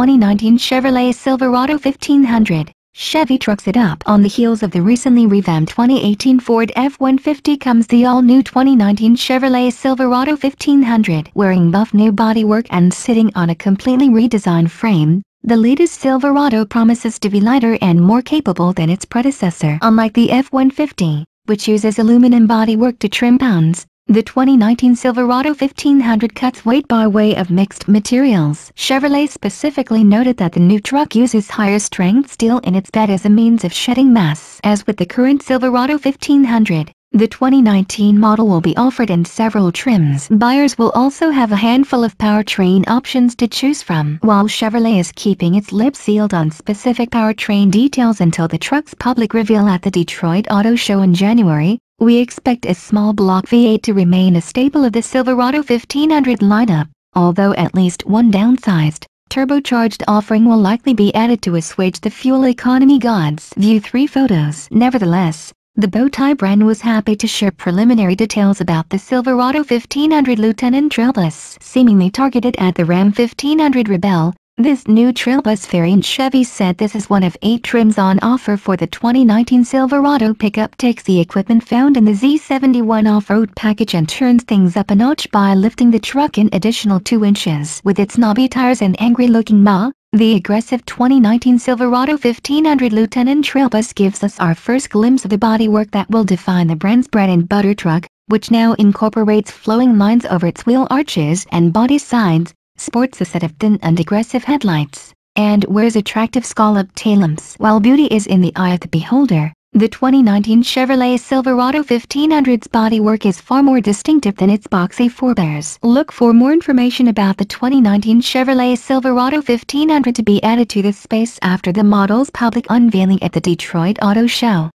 2019 Chevrolet Silverado 1500. Chevy trucks it up. On the heels of the recently revamped 2018 Ford F-150 comes the all-new 2019 Chevrolet Silverado 1500. Wearing buff new bodywork and sitting on a completely redesigned frame, the latest Silverado promises to be lighter and more capable than its predecessor. Unlike the F-150, which uses aluminum bodywork to trim pounds, the 2019 Silverado 1500 cuts weight by way of mixed materials. Chevrolet specifically noted that the new truck uses higher strength steel in its bed as a means of shedding mass. As with the current Silverado 1500, the 2019 model will be offered in several trims. Buyers will also have a handful of powertrain options to choose from. While Chevrolet is keeping its lips sealed on specific powertrain details until the truck's public reveal at the Detroit Auto Show in January, we expect a small block V8 to remain a staple of the Silverado 1500 lineup, although at least one downsized, turbocharged offering will likely be added to assuage the fuel economy gods. View 3 photos. Nevertheless, the Bowtie brand was happy to share preliminary details about the Silverado 1500 Lieutenant Trail Boss. Seemingly targeted at the Ram 1500 Rebel, this new Trail Boss variant Chevy said this is one of eight trims on offer for the 2019 Silverado pickup takes the equipment found in the Z71 off-road package and turns things up a notch by lifting the truck an additional 2 inches. With its knobby tires and angry-looking ma, the aggressive 2019 Silverado 1500 Lieutenant Trail Boss gives us our first glimpse of the bodywork that will define the brand's bread and butter truck, which now incorporates flowing lines over its wheel arches and body sides, sports a set of thin and aggressive headlights, and wears attractive scalloped taillamps. While beauty is in the eye of the beholder, the 2019 Chevrolet Silverado 1500's bodywork is far more distinctive than its boxy forebears. Look for more information about the 2019 Chevrolet Silverado 1500 to be added to this space after the model's public unveiling at the Detroit Auto Show.